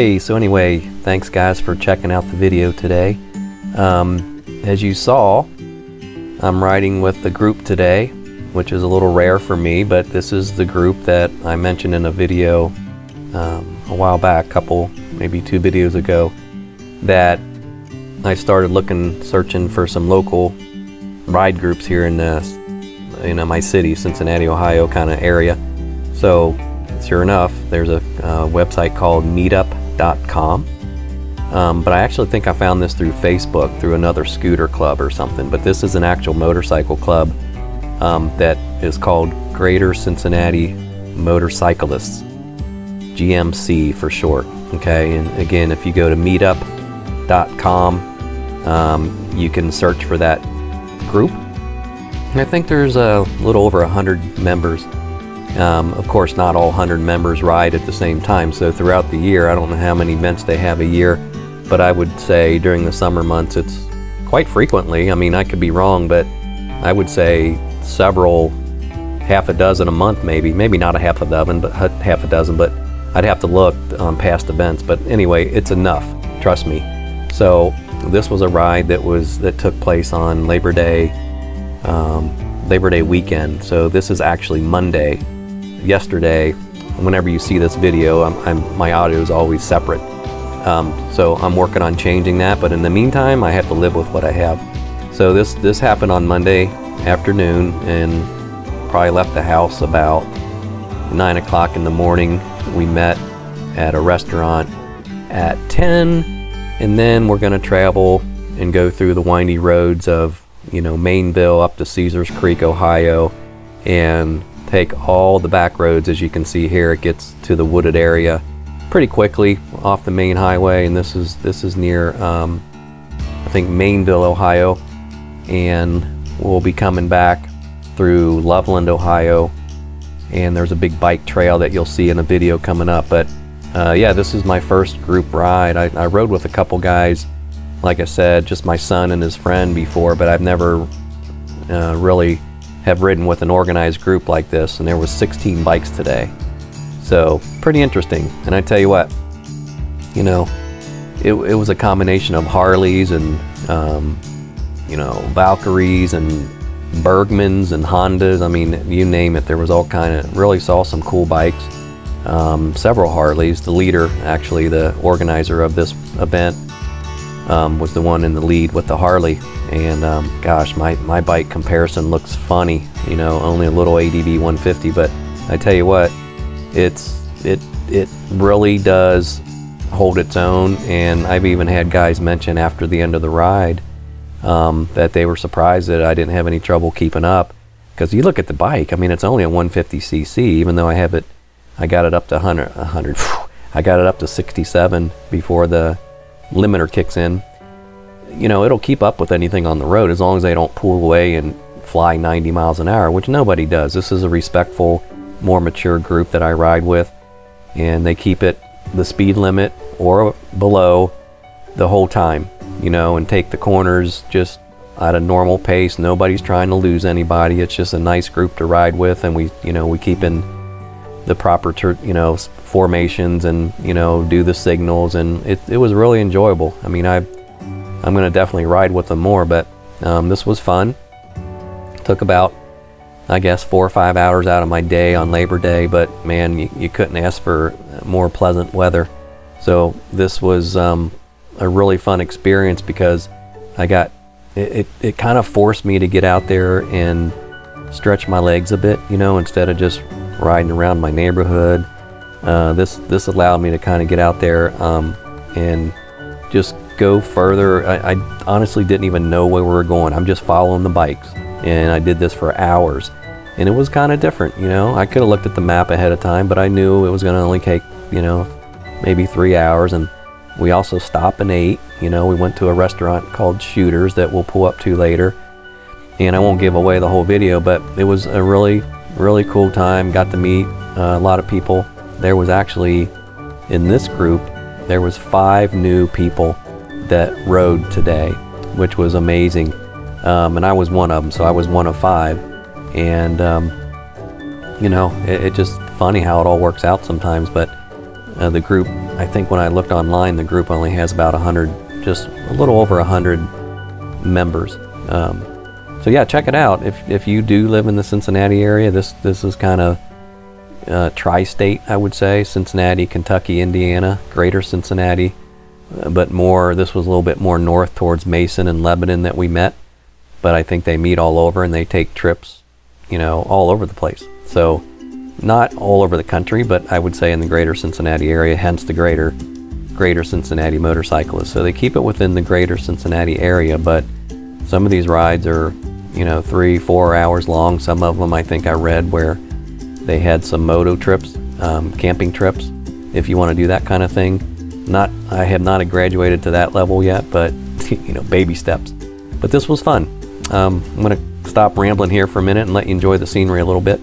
Hey, so anyway, thanks guys for checking out the video today. Um, as you saw, I'm riding with the group today, which is a little rare for me, but this is the group that I mentioned in a video um, a while back, a couple, maybe two videos ago, that I started looking, searching for some local ride groups here in the, you know, my city, Cincinnati, Ohio kind of area. So, sure enough, there's a uh, website called meetup.com. Um, but I actually think I found this through Facebook, through another scooter club or something. But this is an actual motorcycle club um, that is called Greater Cincinnati Motorcyclists, GCM for short. Okay, and again, if you go to meetup.com, um, you can search for that group. I think there's a little over 100 members. Um, of course, not all 100 members ride at the same time, so throughout the year, I don't know how many events they have a year, but I would say during the summer months, it's quite frequently. I mean, I could be wrong, but I would say several, half a dozen a month, maybe. Maybe not a half a dozen, but half a dozen, but I'd have to look on past events. But anyway, it's enough, trust me. So this was a ride that was that took place on Labor Day, um, Labor Day weekend. So this is actually Monday. Yesterday, whenever you see this video, I'm, I'm, my audio is always separate. Um, so I'm working on changing that. But in the meantime, I have to live with what I have. So this this happened on Monday afternoon, and probably left the house about nine o'clock in the morning. We met at a restaurant at 10 and then we're going to travel and go through the windy roads of you know Maineville up to Caesars Creek, Ohio, and take all the back roads as you can see here. It gets to the wooded area pretty quickly off the main highway, and this is this is near um, I think Maineville, Ohio, and we'll be coming back through Loveland, Ohio, and there's a big bike trail that you'll see in a video coming up, but uh, yeah, this is my first group ride. I, I, rode with a couple guys, like I said, just my son and his friend before, but I've never uh, really have ridden with an organized group like this, and there was 16 bikes today. So pretty interesting. And I tell you what, you know, it, it was a combination of Harleys and um, you know Valkyries and Burgmans and Hondas. I mean, you name it. There was all kind of really saw some cool bikes um, several Harleys. The leader, actually, the organizer of this event, um, was the one in the lead with the Harley. And um, gosh, my, my bike comparison looks funny. You know, only a little ADV 150, but I tell you what, it's it it really does hold its own. And I've even had guys mention after the end of the ride um, that they were surprised that I didn't have any trouble keeping up. Because you look at the bike, I mean, it's only a 150cc, even though I have it I got it up to 100, 100 I got it up to 67 before the limiter kicks in. You know, it'll keep up with anything on the road as long as they don't pull away and fly 90 miles an hour, which nobody does. This is a respectful, more mature group that I ride with, and they keep it the speed limit or below the whole time, you know, and take the corners just at a normal pace. Nobody's trying to lose anybody. It's just a nice group to ride with, and we, you know, we keep in the proper you know formations and you know do the signals and it, it was really enjoyable. I mean I I'm gonna definitely ride with them more but um, this was fun. Took about I guess four or five hours out of my day on Labor Day but man you, you couldn't ask for more pleasant weather. So this was um, a really fun experience because I got it, it, it kind of forced me to get out there and stretch my legs a bit you know instead of just riding around my neighborhood. Uh, this this allowed me to kind of get out there um, and just go further. I, I, honestly didn't even know where we were going. I'm just following the bikes, and I did this for hours, and it was kind of different. You know, I could have looked at the map ahead of time, but I knew it was going to only take you know maybe three hours, and we also stopped and ate. You know, we went to a restaurant called Shooters that we'll pull up to later. And I won't give away the whole video, but it was a really really cool time. Got to meet uh, a lot of people. There was actually, in this group, there was five new people that rode today, which was amazing. Um, and I was one of them, so I was one of five. And, um, you know, it, it, just funny how it all works out sometimes. But Uh, the group, I think when I looked online, the group only has about 100, just a little over 100 members. Um, so yeah, check it out. If, if you do live in the Cincinnati area, this, this is kind of uh, tri-state, I would say, Cincinnati, Kentucky, Indiana, greater Cincinnati, uh, but more, this was a little bit more north towards Mason and Lebanon that we met. But I think they meet all over and they take trips, you know, all over the place. So not all over the country, but I would say in the greater Cincinnati area, hence the greater greater Cincinnati motorcyclists. So they keep it within the greater Cincinnati area, but some of these rides are, you know, three, four hours long. Some of them I think I read where they had some moto trips, um, camping trips, if you want to do that kind of thing. Not, I have not graduated to that level yet, but you know, baby steps. But this was fun. Um, I'm going to stop rambling here for a minute and let you enjoy the scenery a little bit.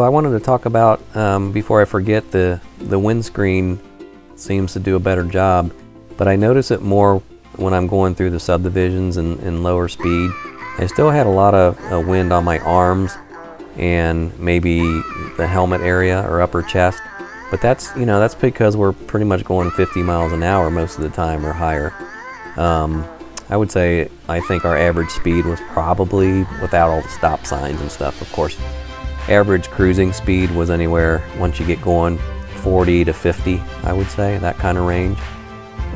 So I wanted to talk about, um, before I forget, the, the windscreen seems to do a better job, but I notice it more when I'm going through the subdivisions and, and lower speed. I still had a lot of uh, wind on my arms and maybe the helmet area or upper chest, but that's, you know, that's because we're pretty much going 50 miles an hour most of the time or higher. Um, I would say I think our average speed was probably without all the stop signs and stuff. Of course, average cruising speed was anywhere once you get going 40 to 50, I would say, that kind of range.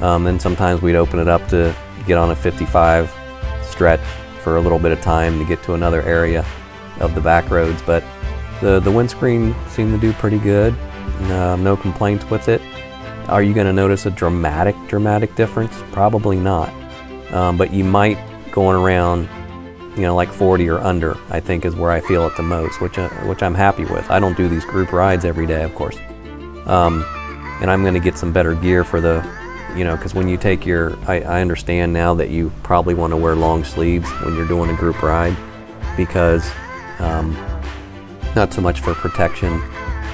Um, and sometimes we'd open it up to get on a 55 stretch for a little bit of time to get to another area of the back roads. But the, the windscreen seemed to do pretty good. Uh, no complaints with it. Are you going to notice a dramatic, dramatic difference? Probably not. Um, but you might going around, you know, like 40 or under, I think is where I feel it the most, which, uh, which I'm happy with. I don't do these group rides every day, of course. Um, and I'm going to get some better gear for the, you know, because when you take your, I, I understand now that you probably want to wear long sleeves when you're doing a group ride because um, not so much for protection,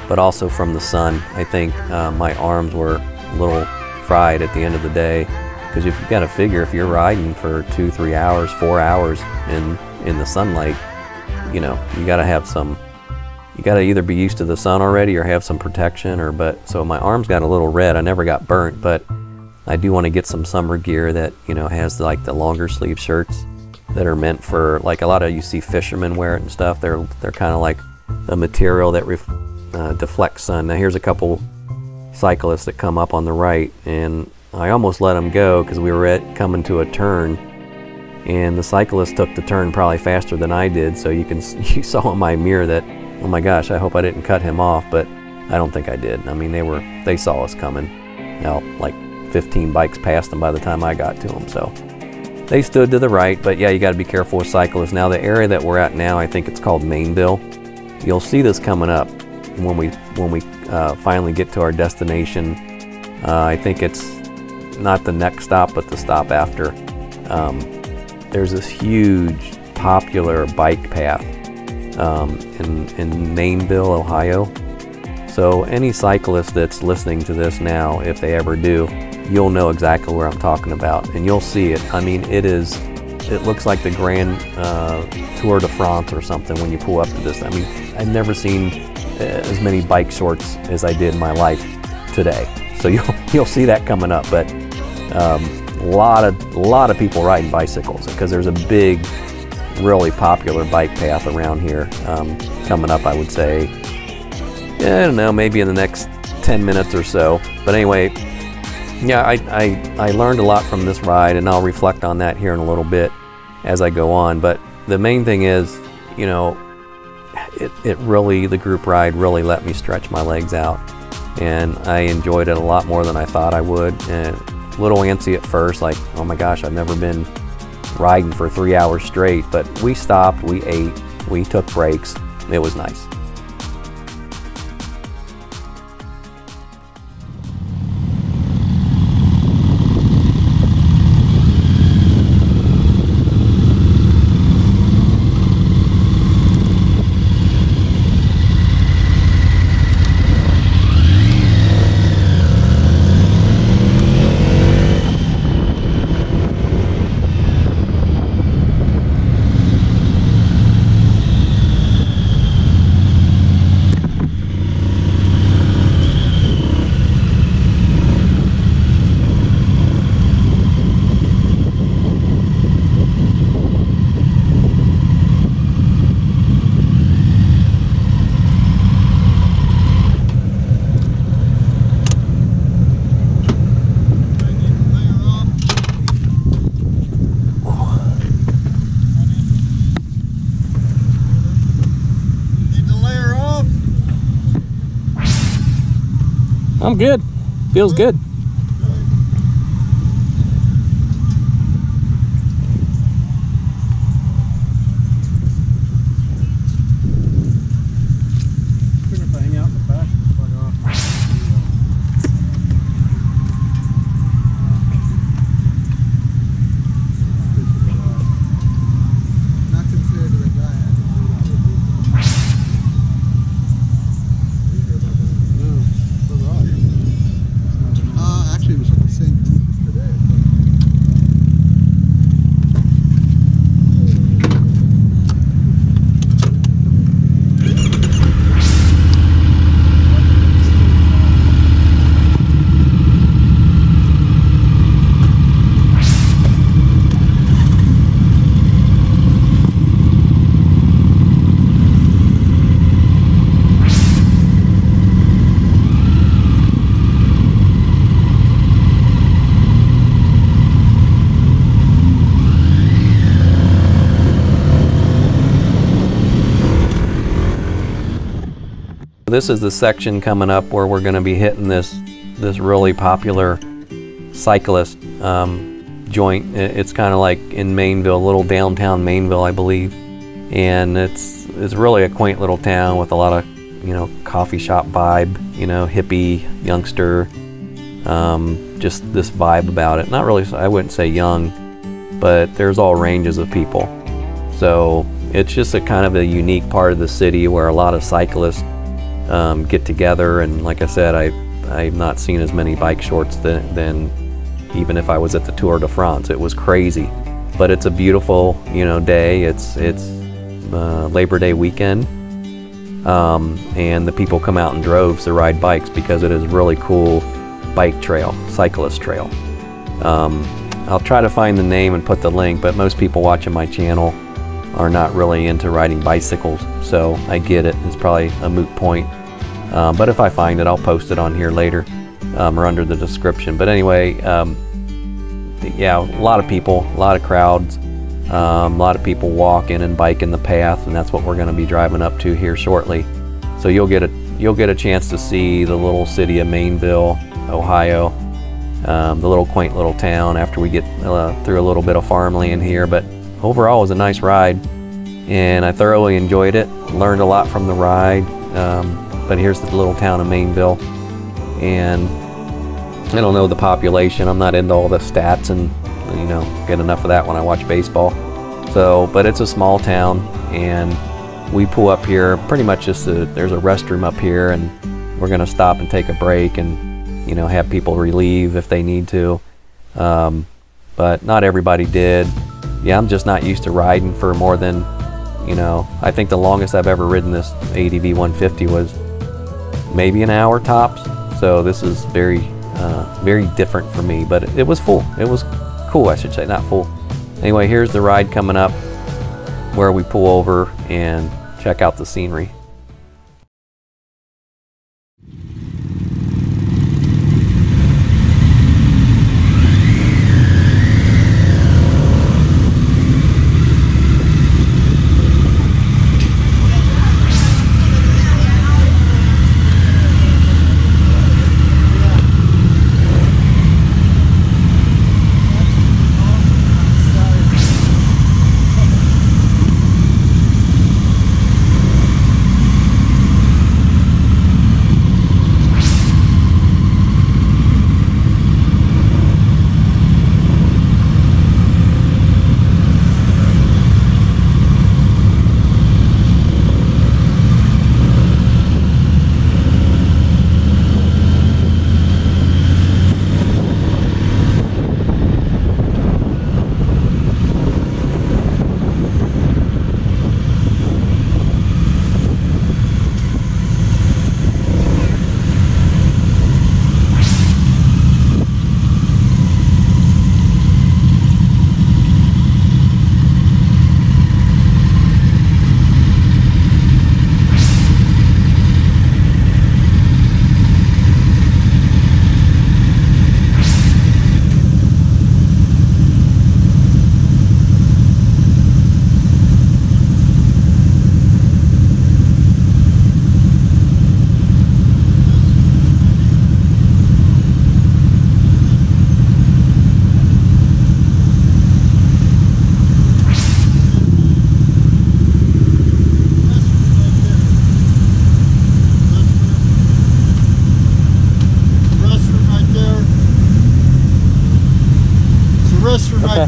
but also from the sun. I think uh, my arms were a little fried at the end of the day because you've got to figure if you're riding for two, three hours, four hours in in the sunlight, you know, you got to have some. You got to either be used to the sun already or have some protection. Or but so my arms got a little red. I never got burnt, but I do want to get some summer gear that you know has like the longer sleeve shirts that are meant for like a lot of you see fishermen wear it and stuff. They're they're kind of like a material that ref, uh, deflects sun. Now here's a couple cyclists that come up on the right, and I almost let him go because we were at coming to a turn, and the cyclist took the turn probably faster than I did. So you can you saw in my mirror that oh my gosh, I hope I didn't cut him off, but I don't think I did. I mean they were they saw us coming. Now like 15 bikes past them by the time I got to them, so they stood to the right. But yeah, you got to be careful with cyclists. Now the area that we're at now, I think it's called Maineville. You'll see this coming up when we when we uh, finally get to our destination. Uh, I think it's not the next stop, but the stop after. Um, there's this huge, popular bike path um, in, in Maineville, Ohio. So any cyclist that's listening to this now, if they ever do, you'll know exactly where I'm talking about, and you'll see it. I mean, it is. It looks like the Grand uh, Tour de France or something when you pull up to this. I mean, I've never seen uh, as many bike shorts as I did in my life today. So you'll you'll see that coming up. But um, a lot of lot of people riding bicycles because there's a big, really popular bike path around here um, coming up. I would say, I don't know, maybe in the next 10 minutes or so. But anyway, yeah, I, I, I learned a lot from this ride, and I'll reflect on that here in a little bit as I go on. But the main thing is, you know, it, it really, the group ride really let me stretch my legs out. And I enjoyed it a lot more than I thought I would. And little antsy at first, like, oh my gosh, I've never been riding for three hours straight. But we stopped, we ate, we took breaks. It was nice. I'm good. Feels good. This is the section coming up where we're going to be hitting this this really popular cyclist um, joint. It's kind of like in Maineville, little downtown Maineville, I believe, and it's it's really a quaint little town with a lot of you know coffee shop vibe, you know hippie youngster, um, just this vibe about it. Not really, I wouldn't say young, but there's all ranges of people. So it's just a kind of a unique part of the city where a lot of cyclists um, get together. And like I said, I, I've not seen as many bike shorts than, than even if I was at the Tour de France. It was crazy, but it's a beautiful, you know, day. It's it's uh, Labor Day weekend, um, and the people come out in droves to ride bikes because it is really cool bike trail, cyclist trail. Um, I'll try to find the name and put the link, but most people watching my channel are not really into riding bicycles, so I get it. It's probably a moot point. Um, but if I find it, I'll post it on here later um, or under the description. But anyway, um, yeah, a lot of people, a lot of crowds, um, a lot of people walking and biking the path, and that's what we're going to be driving up to here shortly. So you'll get a you'll get a chance to see the little city of Maineville, Ohio, um, the little quaint little town after we get uh, through a little bit of farmland here. But overall, it was a nice ride, and I thoroughly enjoyed it. Learned a lot from the ride. Um, but here's the little town of Maineville, and I don't know the population. I'm not into all the stats, and you know, get enough of that when I watch baseball. So, but it's a small town, and we pull up here pretty much just a, there's a restroom up here, and we're gonna stop and take a break, and you know, have people relieve if they need to. Um, but not everybody did. Yeah, I'm just not used to riding for more than, you know, I think the longest I've ever ridden this ADV 150 was maybe an hour tops. So this is very, uh, very different for me, but it, it was full. It was cool, I should say, not full. Anyway, here's the ride coming up where we pull over and check out the scenery.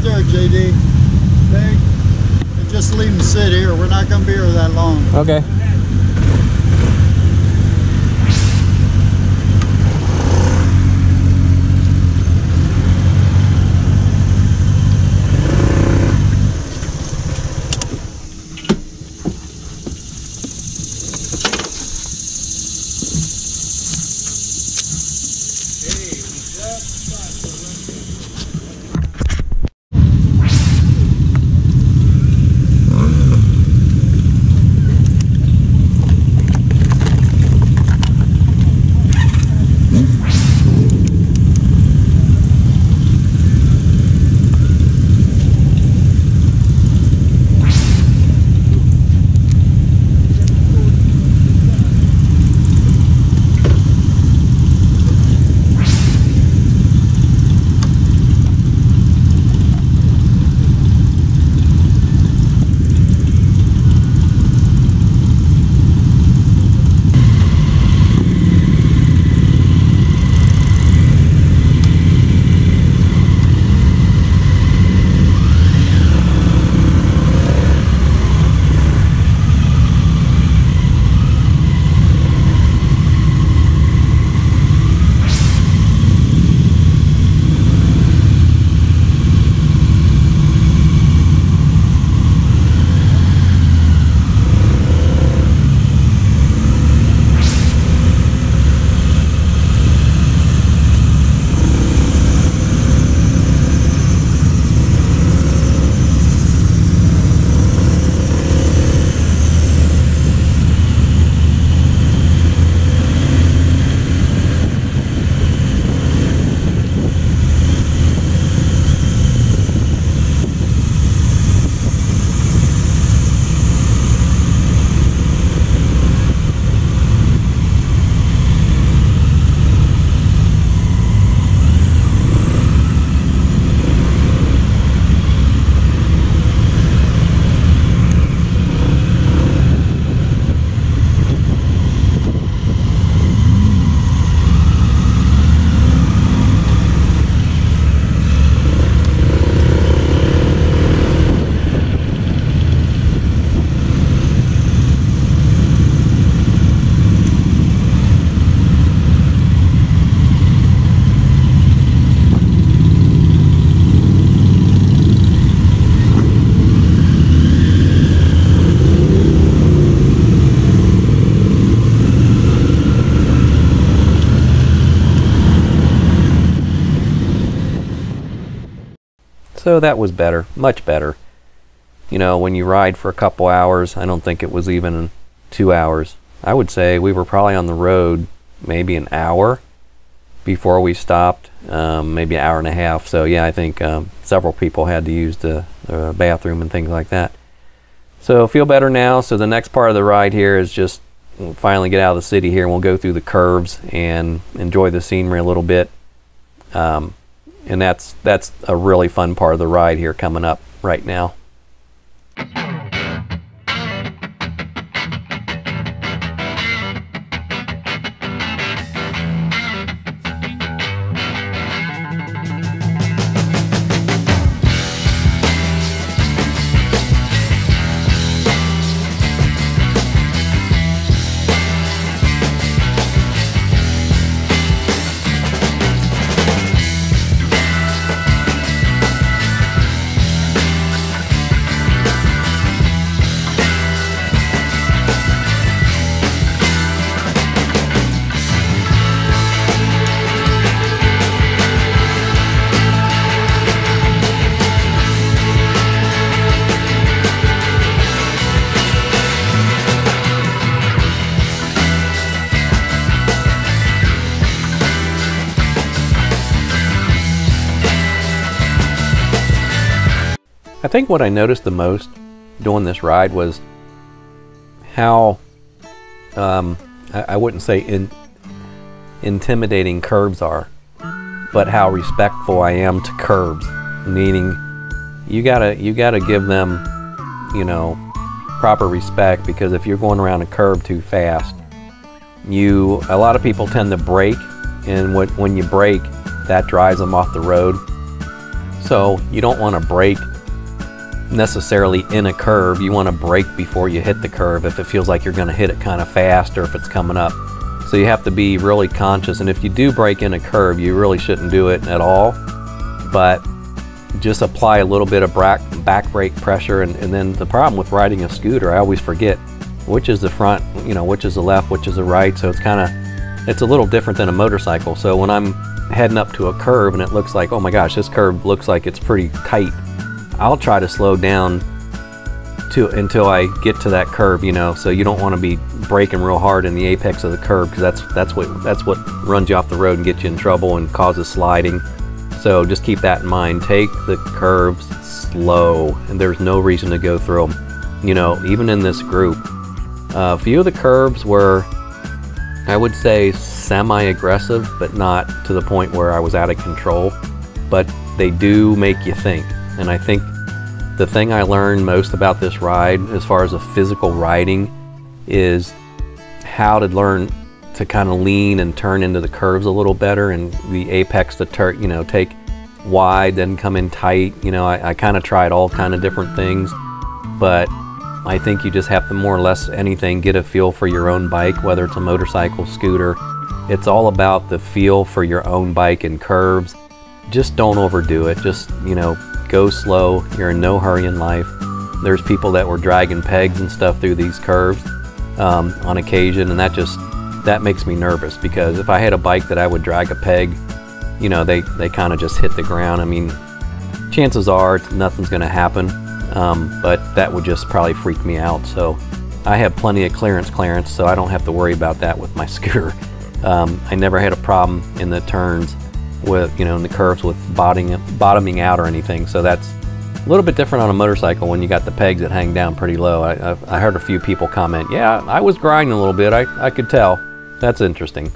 There, JD. So that was better, much better. You know, when you ride for a couple hours, I don't think it was even two hours. I would say we were probably on the road maybe an hour before we stopped, um, maybe an hour and a half. So yeah, I think um, several people had to use the, bathroom and things like that. So feel better now. So the next part of the ride here is just we'll finally get out of the city here and we'll go through the curves and enjoy the scenery a little bit. Um, and that's that's a really fun part of the ride here coming up right now. Think what I noticed the most doing this ride was how um, I, I, wouldn't say in, intimidating curbs are, but how respectful I am to curbs. Meaning, you gotta you gotta give them, you know, proper respect because if you're going around a curb too fast, you a lot of people tend to brake, and when when you brake, that drives them off the road. So you don't want to brake necessarily in a curve. You want to brake before you hit the curve if it feels like you're going to hit it kind of fast or if it's coming up. So you have to be really conscious. And if you do brake in a curve, you really shouldn't do it at all. But just apply a little bit of back, back brake pressure. And, and then the problem with riding a scooter, I always forget which is the front, you know, which is the left, which is the right. So it's kind of, it's a little different than a motorcycle. So when I'm heading up to a curve and it looks like, oh my gosh, this curve looks like it's pretty tight I'll try to slow down to until I get to that curve, you know. So you don't want to be braking real hard in the apex of the curve because that's that's what that's what runs you off the road and gets you in trouble and causes sliding. So just keep that in mind. Take the curves slow, and there's no reason to go through them. You know, even in this group, uh, a few of the curves were, I would say, semi-aggressive, but not to the point where I was out of control. But they do make you think. And I think the thing I learned most about this ride, as far as a physical riding, is how to learn to kind of lean and turn into the curves a little better and the apex to turn, you know, take wide, then come in tight. You know, I, I kind of tried all kind of different things, but I think you just have to more or less anything get a feel for your own bike, whether it's a motorcycle, scooter. It's all about the feel for your own bike and curves. Just don't overdo it. Just, you know, go slow. You're in no hurry in life. There's people that were dragging pegs and stuff through these curves um, on occasion, and that just that makes me nervous because if I had a bike that I would drag a peg, you know, they they kind of just hit the ground. I mean, chances are nothing's going to happen, um, but that would just probably freak me out. So I have plenty of clearance clearance, so I don't have to worry about that with my scooter. Um, I never had a problem in the turns with you know in the curves with bottoming bottoming out or anything. So that's a little bit different on a motorcycle when you got the pegs that hang down pretty low. I, I, I heard a few people comment, "Yeah, I was grinding a little bit. I I could tell." That's interesting.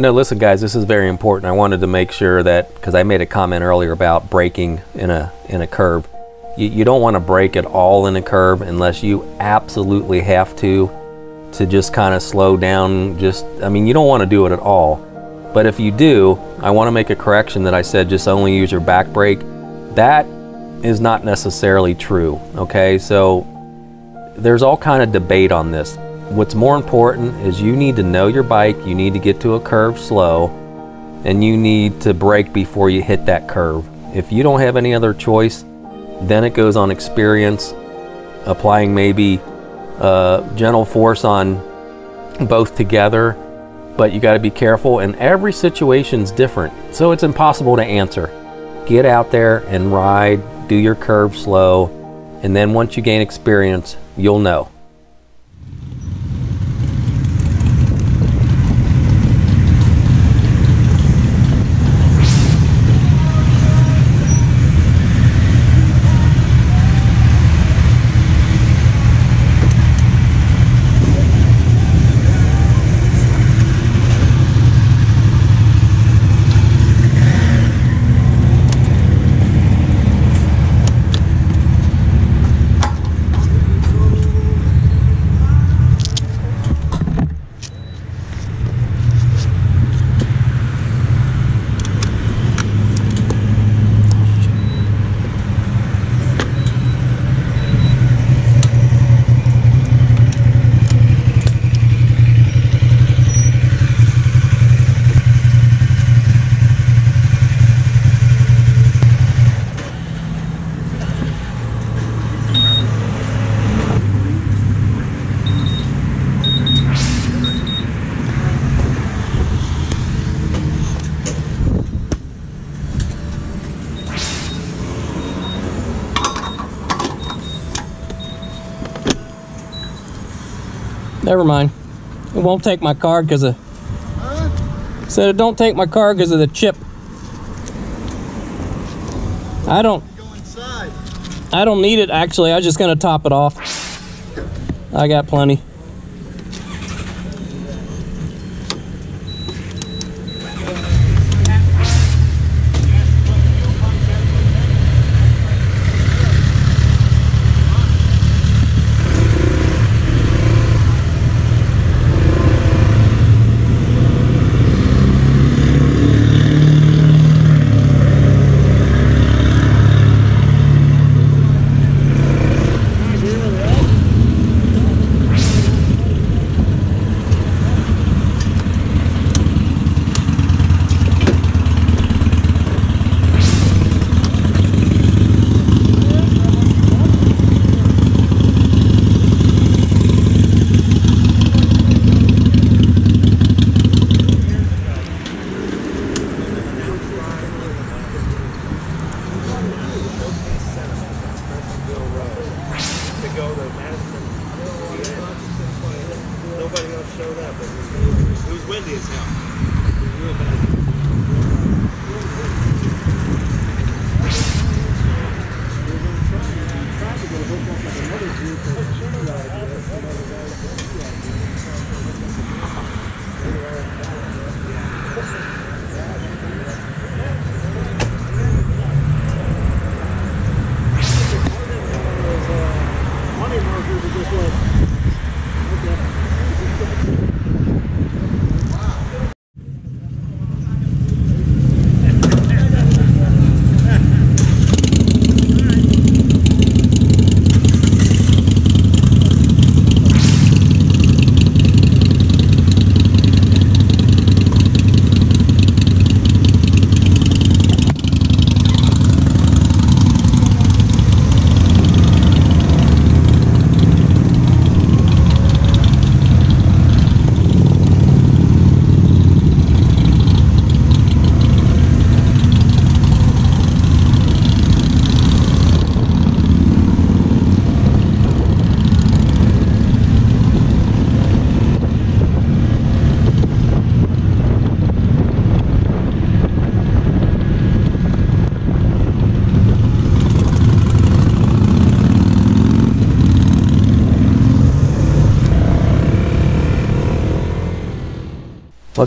No, listen, guys. This is very important. I wanted to make sure that because I made a comment earlier about braking in a in a curve. You, you don't want to brake at all in a curve unless you absolutely have to, to just kind of slow down. Just, I mean, you don't want to do it at all. But if you do, I want to make a correction that I said just only use your back brake. That is not necessarily true. Okay, so there's all kind of debate on this. What's more important is you need to know your bike, you need to get to a curve slow, and you need to brake before you hit that curve. If you don't have any other choice, then it goes on experience, applying maybe uh, gentle force on both together, but you got to be careful, and every situation's different, so it's impossible to answer. Get out there and ride, do your curve slow, and then once you gain experience, you'll know. Never mind. It won't take my card because of. Huh? Said it don't take my card because of the chip. I don't. I don't need it actually. I was just gonna top it off. I got plenty.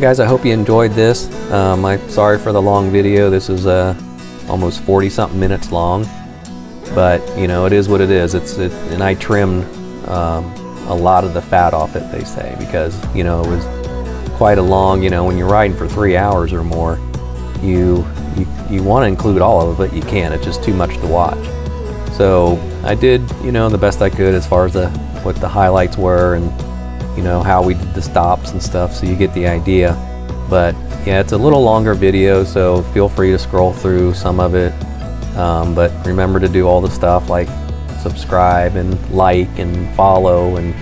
Guys, I hope you enjoyed this. Um, I'm sorry for the long video. This is uh, almost 40 something minutes long, but you know it is what it is. It's it, and I trimmed um, a lot of the fat off it. They say because you know it was quite a long. You know when you're riding for three hours or more, you you, you want to include all of it, but you can't. It's just too much to watch. So I did you know the best I could as far as the what the highlights were and you know, how we did the stops and stuff so you get the idea. But yeah, it's a little longer video, so feel free to scroll through some of it. Um, but remember to do all the stuff like subscribe and like and follow and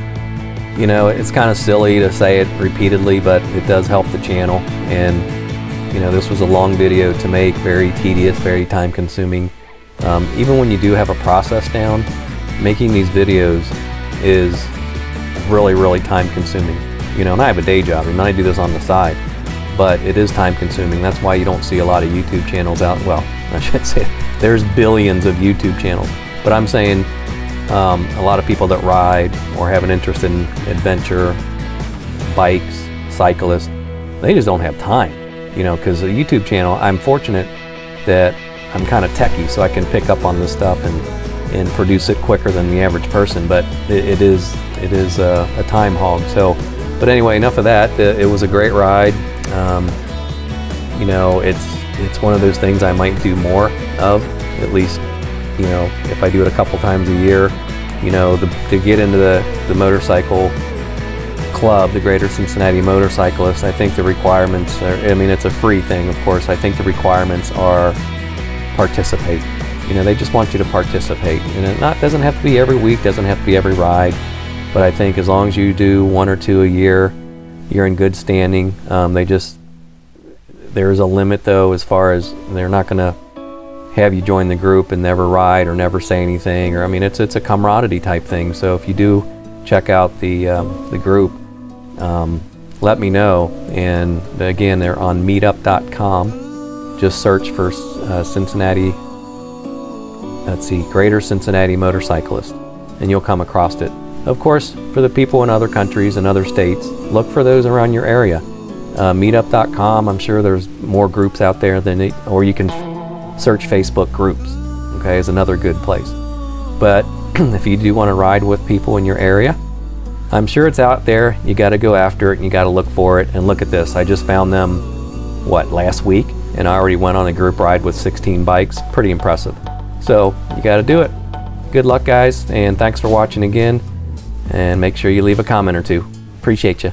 you know, it's kind of silly to say it repeatedly, but it does help the channel. And you know, this was a long video to make, very tedious, very time consuming. Um, even when you do have a process down, making these videos is really, really time consuming. You know, and I have a day job and I do this on the side, but it is time consuming. That's why you don't see a lot of YouTube channels out. Well, I should say there's billions of YouTube channels, but I'm saying um, a lot of people that ride or have an interest in adventure, bikes, cyclists, they just don't have time, you know, because a YouTube channel, I'm fortunate that I'm kind of techie, so I can pick up on this stuff and, and produce it quicker than the average person, but it, it is it is a, a, time hog. So, but anyway, enough of that. It was a great ride. Um, you know, it's it's one of those things I might do more of. At least, you know, if I do it a couple times a year. You know, the, to get into the the motorcycle club, the Greater Cincinnati Motorcyclists, I think the requirements are. I mean, it's a free thing, of course. I think the requirements are participate. You know, they just want you to participate, and it not doesn't have to be every week, doesn't have to be every ride. But I think as long as you do one or two a year, you're in good standing. Um, they just there's a limit though as far as they're not going to have you join the group and never ride or never say anything or I mean it's it's a camaraderie type thing. So if you do check out the um, the group, um, let me know. And again, they're on Meetup.com. Just search for uh, Cincinnati. Let's see, Greater Cincinnati Motorcyclist, and you'll come across it. Of course, for the people in other countries and other states, look for those around your area. Uh, meetup.com, I'm sure there's more groups out there than it, or you can search Facebook groups, okay, is another good place. But if you do want to ride with people in your area, I'm sure it's out there. You got to go after it and you got to look for it. And look at this, I just found them, what, last week? And I already went on a group ride with 16 bikes. Pretty impressive. So you got to do it. Good luck, guys, and thanks for watching again and make sure you leave a comment or two. Appreciate you.